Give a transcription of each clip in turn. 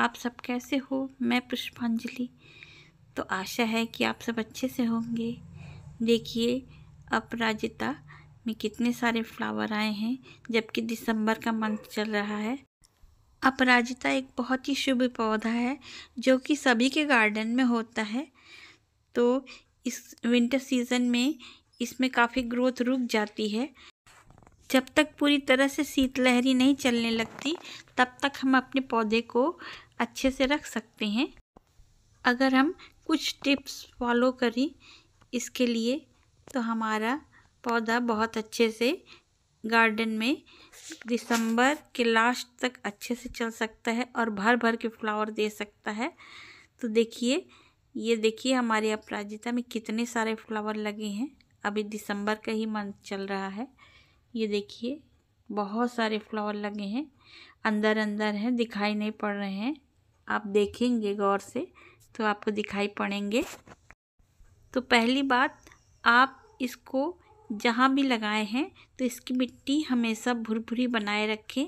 आप सब कैसे हो? मैं पुष्पांजलि। तो आशा है कि आप सब अच्छे से होंगे। देखिए अपराजिता में कितने सारे फ्लावर आए हैं, जबकि दिसंबर का मंथ चल रहा है। अपराजिता एक बहुत ही शुभ पौधा है, जो कि सभी के गार्डन में होता है। तो इस विंटर सीज़न में इसमें काफ़ी ग्रोथ रुक जाती है। जब तक पूरी तरह से शीतलहरी नहीं चलने लगती, तब तक हम अपने पौधे को अच्छे से रख सकते हैं। अगर हम कुछ टिप्स फॉलो करें इसके लिए तो हमारा पौधा बहुत अच्छे से गार्डन में दिसंबर के लास्ट तक अच्छे से चल सकता है और भर भर के फ्लावर दे सकता है। तो देखिए, ये देखिए हमारे अपराजिता में कितने सारे फ्लावर लगे हैं। अभी दिसंबर का ही मंथ चल रहा है। ये देखिए, बहुत सारे फ्लावर लगे हैं। अंदर अंदर हैं, दिखाई नहीं पड़ रहे हैं। आप देखेंगे गौर से तो आपको दिखाई पड़ेंगे। तो पहली बात, आप इसको जहाँ भी लगाए हैं तो इसकी मिट्टी हमेशा भुरभुरी बनाए रखें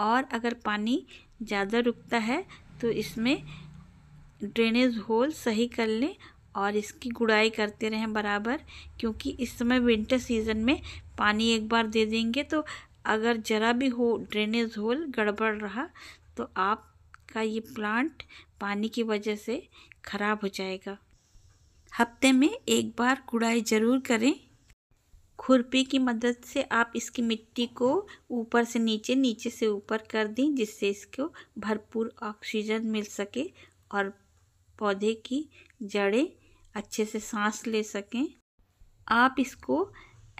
और अगर पानी ज़्यादा रुकता है तो इसमें ड्रेनेज होल सही कर लें और इसकी गुड़ाई करते रहें बराबर, क्योंकि इस समय विंटर सीज़न में पानी एक बार दे देंगे तो अगर ज़रा भी हो ड्रेनेज होल गड़बड़ रहा तो आपका ये प्लांट पानी की वजह से ख़राब हो जाएगा। हफ़्ते में एक बार गुड़ाई ज़रूर करें। खुरपी की मदद से आप इसकी मिट्टी को ऊपर से नीचे नीचे से ऊपर कर दें, जिससे इसको भरपूर ऑक्सीजन मिल सके और पौधे की जड़ें अच्छे से सांस ले सकें। आप इसको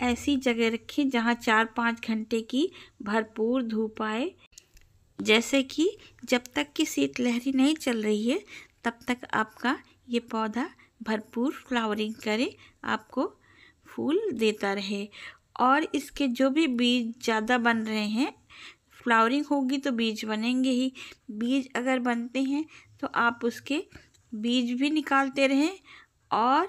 ऐसी जगह रखें जहाँ चार पाँच घंटे की भरपूर धूप आए। जैसे कि जब तक कि शीतलहरी नहीं चल रही है, तब तक आपका ये पौधा भरपूर फ्लावरिंग करे, आपको फूल देता रहे। और इसके जो भी बीज ज़्यादा बन रहे हैं फ्लावरिंग होगी तो बीज बनेंगे ही। बीज अगर बनते हैं तो आप उसके बीज भी निकालते रहें और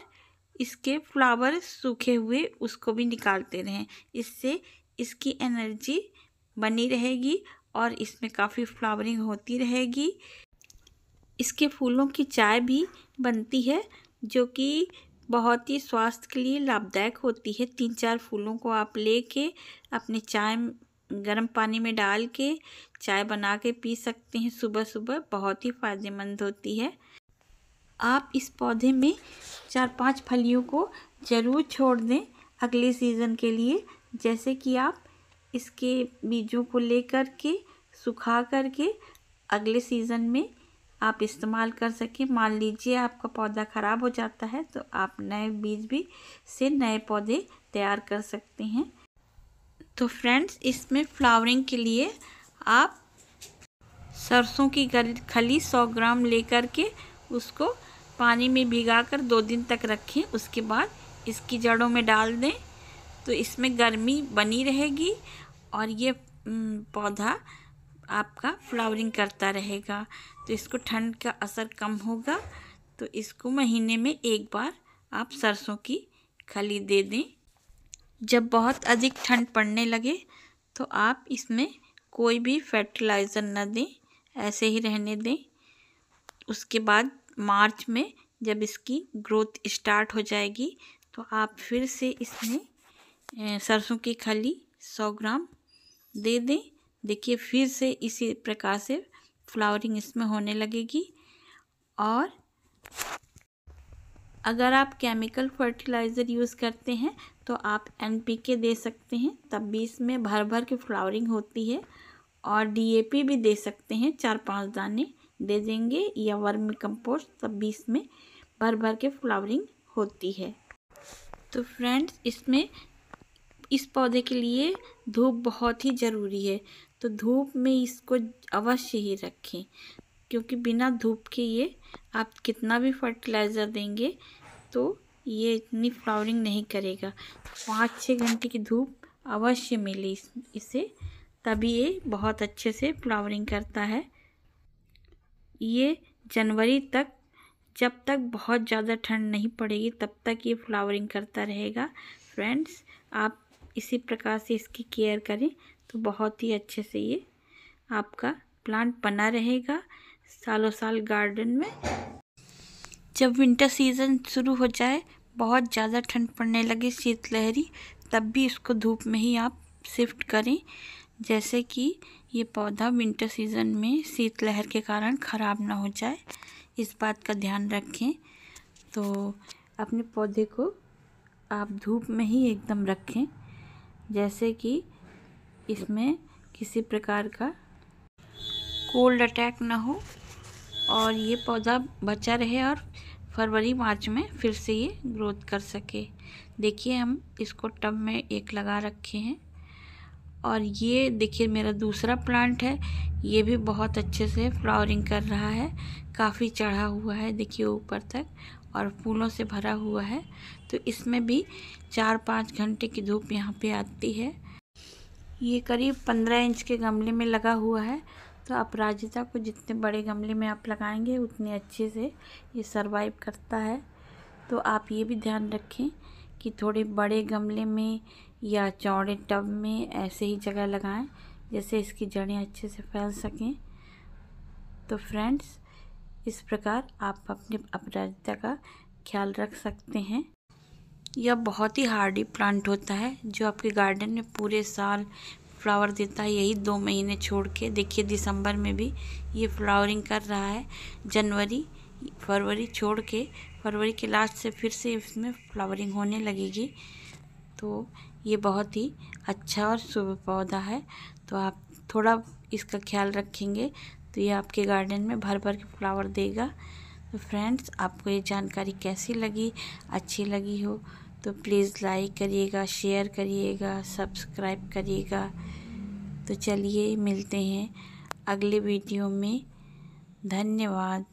इसके फ्लावर सूखे हुए उसको भी निकालते रहें। इससे इसकी एनर्जी बनी रहेगी और इसमें काफ़ी फ्लावरिंग होती रहेगी। इसके फूलों की चाय भी बनती है, जो कि बहुत ही स्वास्थ्य के लिए लाभदायक होती है। तीन चार फूलों को आप ले लेके अपने चाय गर्म पानी में डाल के चाय बना के पी सकते हैं। सुबह सुबह बहुत ही फ़ायदेमंद होती है। आप इस पौधे में चार पाँच फलियों को ज़रूर छोड़ दें अगले सीज़न के लिए, जैसे कि आप इसके बीजों को लेकर के, सुखा करके अगले सीज़न में आप इस्तेमाल कर सकें। मान लीजिए आपका पौधा ख़राब हो जाता है तो आप नए बीज भी से नए पौधे तैयार कर सकते हैं। तो फ्रेंड्स इसमें फ्लावरिंग के लिए आप सरसों की खली सौ ग्राम लेकर के उसको पानी में भिगाकर दो दिन तक रखें। उसके बाद इसकी जड़ों में डाल दें। तो इसमें गर्मी बनी रहेगी और ये पौधा आपका फ्लावरिंग करता रहेगा। तो इसको ठंड का असर कम होगा। तो इसको महीने में एक बार आप सरसों की खली दे दें। जब बहुत अधिक ठंड पड़ने लगे तो आप इसमें कोई भी फर्टिलाइज़र न दें, ऐसे ही रहने दें। उसके बाद मार्च में जब इसकी ग्रोथ स्टार्ट हो जाएगी तो आप फिर से इसमें सरसों की खली सौ ग्राम दे दें। देखिए, फिर से इसी प्रकार से फ्लावरिंग इसमें होने लगेगी। और अगर आप केमिकल फर्टिलाइज़र यूज़ करते हैं तो आप एन दे सकते हैं। तब भी इसमें भर भर के फ्लावरिंग होती है। और डीएपी भी दे सकते हैं। चार पाँच दाने दे देंगे या वर्मी कंपोस्ट तब भी इसमें भर भर के फ्लावरिंग होती है। तो फ्रेंड्स, इसमें इस पौधे के लिए धूप बहुत ही ज़रूरी है। तो धूप में इसको अवश्य ही रखें क्योंकि बिना धूप के ये आप कितना भी फर्टिलाइज़र देंगे तो ये इतनी फ्लावरिंग नहीं करेगा। पाँच छः घंटे की धूप अवश्य मिले इस, इसे तभी ये बहुत अच्छे से फ्लावरिंग करता है। ये जनवरी तक जब तक बहुत ज़्यादा ठंड नहीं पड़ेगी तब तक ये फ्लावरिंग करता रहेगा। फ्रेंड्स आप इसी प्रकार से इसकी केयर करें तो बहुत ही अच्छे से ये आपका प्लांट बना रहेगा सालों साल गार्डन में। जब विंटर सीज़न शुरू हो जाए, बहुत ज़्यादा ठंड पड़ने लगे शीतलहरी, तब भी इसको धूप में ही आप शिफ्ट करें। जैसे कि ये पौधा विंटर सीज़न में शीतलहर के कारण ख़राब ना हो जाए, इस बात का ध्यान रखें। तो अपने पौधे को आप धूप में ही एकदम रखें। जैसे कि इसमें किसी प्रकार का कोल्ड अटैक ना हो और ये पौधा बचा रहे और फरवरी, मार्च में फिर से ये ग्रोथ कर सके। देखिए हम इसको टब में एक लगा रखे हैं और ये देखिए मेरा दूसरा प्लांट है। ये भी बहुत अच्छे से फ्लावरिंग कर रहा है। काफ़ी चढ़ा हुआ है, देखिए ऊपर तक। और फूलों से भरा हुआ है। तो इसमें भी चार पाँच घंटे की धूप यहाँ पे आती है। ये करीब पंद्रह इंच के गमले में लगा हुआ है। तो अपराजिता को जितने बड़े गमले में आप लगाएँगे, उतने अच्छे से ये सरवाइव करता है। तो आप ये भी ध्यान रखें कि थोड़े बड़े गमले में या चौड़े टब में ऐसे ही जगह लगाएँ, जैसे इसकी जड़ें अच्छे से फैल सकें। तो फ्रेंड्स इस प्रकार आप अपने अपराजिता का ख्याल रख सकते हैं। यह बहुत ही हार्डी प्लांट होता है, जो आपके गार्डन में पूरे साल फ्लावर देता है। यही दो महीने छोड़ के, देखिए दिसंबर में भी ये फ्लावरिंग कर रहा है। जनवरी, फरवरी छोड़ के, फरवरी के लास्ट से फिर से इसमें फ्लावरिंग होने लगेगी। तो ये बहुत ही अच्छा और शुभ पौधा है। तो आप थोड़ा इसका ख्याल रखेंगे तो ये आपके गार्डन में भर भर के फ्लावर देगा। तो फ्रेंड्स, आपको ये जानकारी कैसी लगी? अच्छी लगी हो तो प्लीज़ लाइक करिएगा, शेयर करिएगा, सब्सक्राइब करिएगा। तो चलिए, मिलते हैं अगले वीडियो में। धन्यवाद।